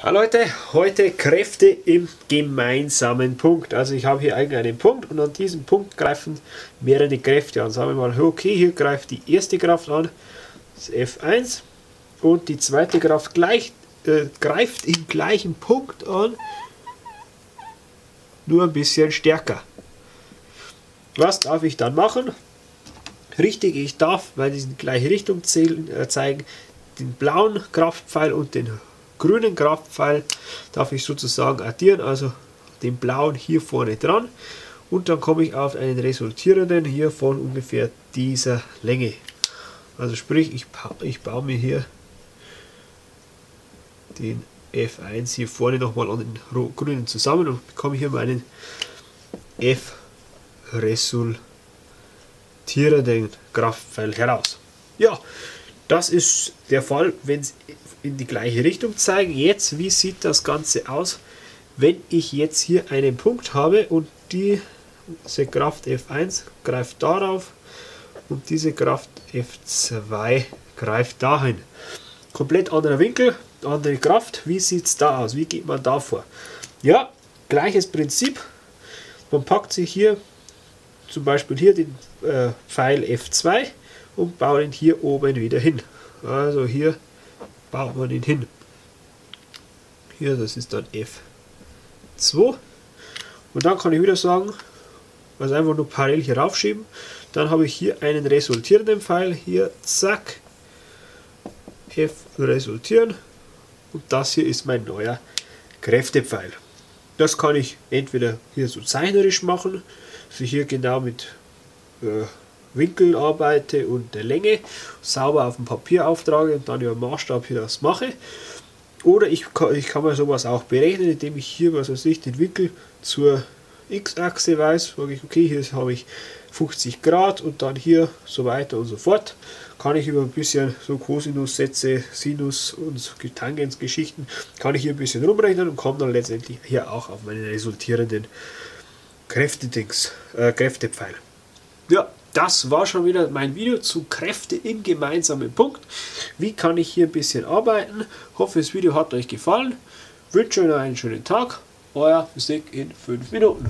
Hallo Leute, heute Kräfte im gemeinsamen Punkt. Also ich habe hier eigentlich einen Punkt und an diesem Punkt greifen mehrere Kräfte an. Sagen wir mal, okay, hier greift die erste Kraft an, das F1 und die zweite Kraft gleich, äh, greift im gleichen Punkt an, nur ein bisschen stärker. Was darf ich dann machen? Richtig, ich darf, weil die in die gleiche Richtung zählen, äh, zeigen, den blauen Kraftpfeil und den grünen Kraftpfeil darf ich sozusagen addieren, also den blauen hier vorne dran und dann komme ich auf einen resultierenden hier von ungefähr dieser Länge. Also sprich, ich, ich baue mir hier den F1 hier vorne nochmal an den grünen zusammen und bekomme hier meinen F resultierenden Kraftpfeil heraus. Ja, das ist der Fall, wenn es in die gleiche Richtung zeigen. Jetzt, wie sieht das Ganze aus, wenn ich jetzt hier einen Punkt habe und diese Kraft F1 greift darauf und diese Kraft F2 greift dahin. Komplett anderer Winkel, andere Kraft. Wie sieht es da aus? Wie geht man da vor? Ja, gleiches Prinzip. Man packt sich hier zum Beispiel hier den äh, Pfeil F2 und baut ihn hier oben wieder hin. Also hier baut man ihn hin. Hier, das ist dann F2. Und dann kann ich wieder sagen, also einfach nur parallel hier raufschieben. Dann habe ich hier einen resultierenden Pfeil. Hier, zack, F resultieren. Und das hier ist mein neuer Kräftepfeil. Das kann ich entweder hier so zeichnerisch machen, also hier genau mit äh, Winkel arbeite und der Länge sauber auf dem Papier auftrage und dann über Maßstab hier das mache. Oder ich kann, ich kann mir sowas auch berechnen, indem ich hier, was weiß ich, den Winkel zur X-Achse weiß, sage ich, okay, hier habe ich 50 Grad und dann hier so weiter und so fort. Kann ich über ein bisschen so Cosinus-Sätze, Sinus und Tangensgeschichten, kann ich hier ein bisschen rumrechnen und komme dann letztendlich hier auch auf meinen resultierenden Kräftedings, äh, Kräftepfeil. Das war schon wieder mein Video zu Kräfte im gemeinsamen Punkt. Wie kann ich hier ein bisschen arbeiten? Hoffe, das Video hat euch gefallen. Wünsche euch noch einen schönen Tag. Euer Physik in 5 Minuten.